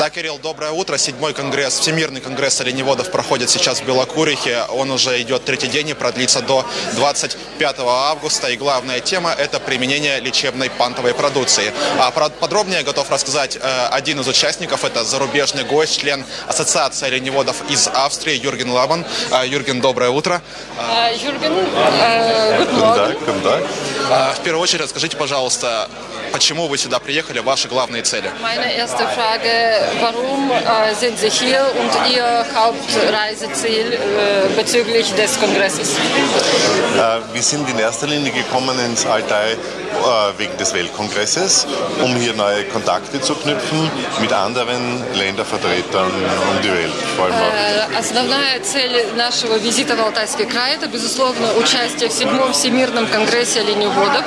Да, Кирилл, доброе утро. Седьмой конгресс, Всемирный конгресс оленеводов проходит сейчас в Белокурихе. Он уже идет третий день и продлится до 25 августа. И главная тема – это применение лечебной пантовой продукции. А подробнее готов рассказать э, один из участников. Это зарубежный гость, член Ассоциации оленеводов из Австрии Юрген Лабан. Э, Юрген, доброе утро. Äh, Jürgen, äh, guten Morgen. Guten Tag. Э, В первую очередь расскажите, пожалуйста, почему вы сюда приехали, ваши главные цели? Äh, sind Sie hier und Ihr Hauptreiseziel äh, bezüglich des Kongresses? Wir sind in erster Linie gekommen ins Altai wegen des Weltkongresses, um hier neue Kontakte zu knüpfen mit anderen Ländervertretern um die Welt. Основная цель нашего визита в Алтайский край – это, безусловно, участие в седьмом Всемирном конгрессе оленеводов.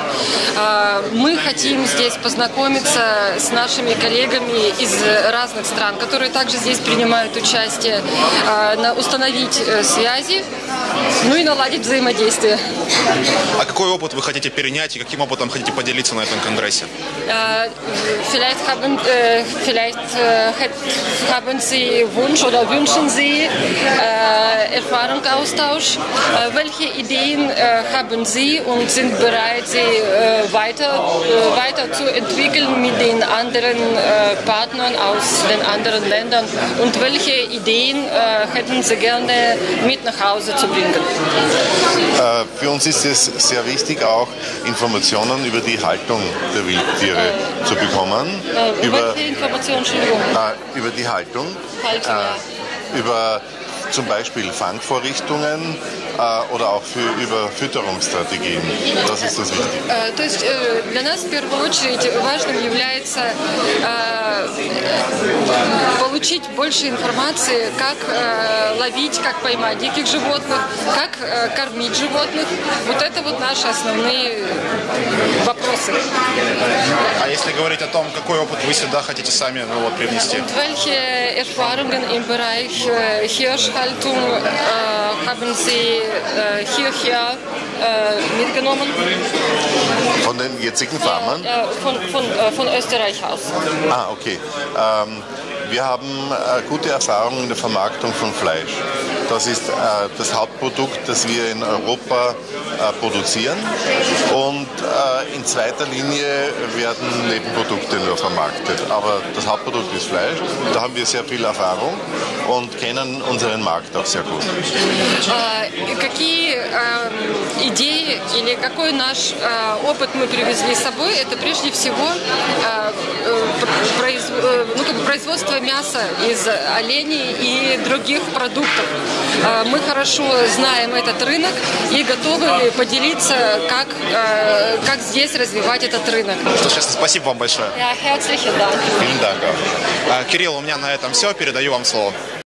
Мы хотим здесь познакомиться с нашими коллегами из разных стран, которые также здесь принимают участие, установить связи, ну и наладить взаимодействие. А какой опыт вы хотите перенять и каким опытом хотите поделиться на этом конгрессе? Äh, Vielleicht haben, äh, vielleicht, äh, het- haben Sie Wunsch oder wünschen Sie äh, Erfahrungsaustausch? Äh, welche Ideen äh, haben Sie und sind bereit, sie äh, weiter, äh, weiter zu entwickeln mit den anderen äh, Partnern aus den anderen Ländern? Und welche Ideen äh, hätten Sie gerne mit nach Hause zu bringen? Äh, für uns ist es sehr wichtig, auch Informationen über die Haltung der Wildtiere zu bekommen. Äh, Über, welche Informationen, Entschuldigung? äh, über die Haltung, Haltung, ja. äh, über zum Beispiel Fangvorrichtungen äh, oder auch für, über. Das ist das Wichtige. Э, То есть э, для нас в важным является э, получить больше информации, как ловить, как поймать диких животных, как кормить животных. Вот это вот наши основные вопросы. А если говорить о том, какой опыт вы сюда хотите сами ну, вот, привнести? Welche Erfahrungen im Bereich äh, Hirschhaltung äh, haben Sie äh, hierher äh, mitgenommen? Von den jetzigen Farmern? Äh, von, von, äh, von Österreich aus. Ah, okay. Ähm, wir haben äh, gute Erfahrungen in der Vermarktung von Fleisch. Das ist äh, das Hauptprodukt, das wir in Europa äh, produzieren. Und äh, in zweiter Linie werden Nebenprodukte nur vermarktet. Aber das Hauptprodukt ist Fleisch. Da haben wir sehr viel Erfahrung und kennen unseren Markt auch sehr gut. А, Какие э, идеи или какой наш э, опыт мы привезли с собой? Это прежде всего э, э, э, производство мяса из оленей и других продуктов. Э, Мы хорошо знаем этот рынок и готовы поделиться, как, э, как здесь развивать этот рынок. Честно, спасибо вам большое. Ja, herzlichen Dank. Vielen Dank auch. А, Кирилл, у меня на этом все. Передаю вам слово.